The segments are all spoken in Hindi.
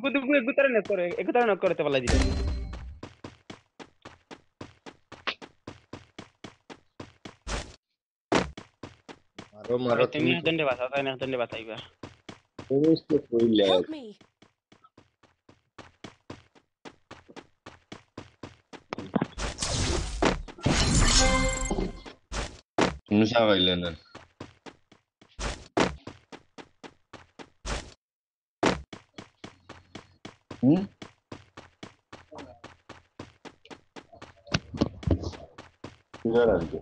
ಗುತ್ತಾರನೆ ಕೊರೆ ಎಗುತ್ತಾರನೆ ಕೊರತೆ ಬಲ್ಲದಿ মারো মারো তুমি দণ্ডে বাসা তাই না দণ্ডে বাসাইবা তুমি কইলে তুমি সাবাইলে না। Hmm? Güzel bence.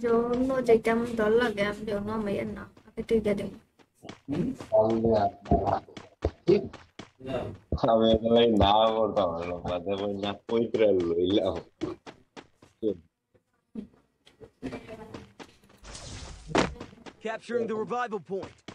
Giorno cerchiamo di alla gabbia, no, ma io no. Avete capito? Allora. അതെല്ലാം ഉണ്ടാവാൻ കൊടുത്താണല്ലോ അതേപോലെ ഞാൻ പോയിട്ടല്ലോ ഇല്ല Capturing the revival point.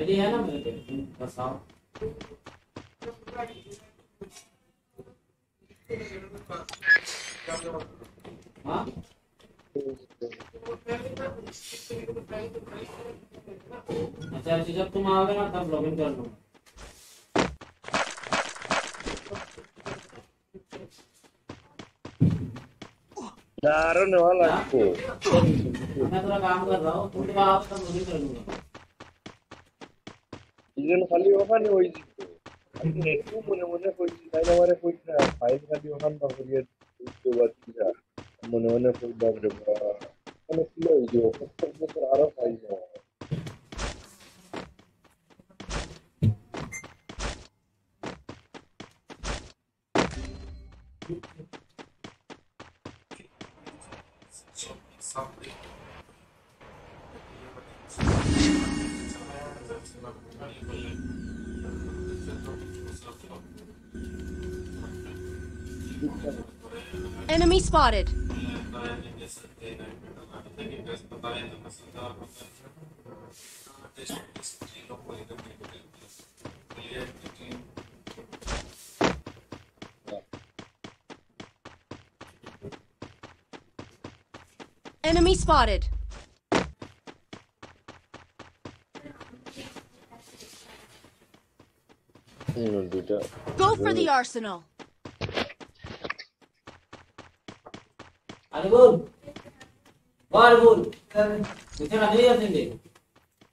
ID है ना मेरे बताओ हाँ अच्छा अच्छा जब तुम आओगे ना तब लॉगिन कर लो। दारुण वाला हाँ? इसको मैं थोड़ा काम कर रहा हूँ तुम तो आप सब मुझे कर लूँगा। खाली होगा नहीं वही Itu muna-muna food na naman food na file na yung hamba ko yun. Ito ba siya? Muna-muna food na ba? Ano sila yun? Kapag mo sa araw file na. Something. Yeah, but it's Enemy spotted. Enemy spotted. Go for the arsenal. अरे बोल बोल बोल मुझे नहीं आते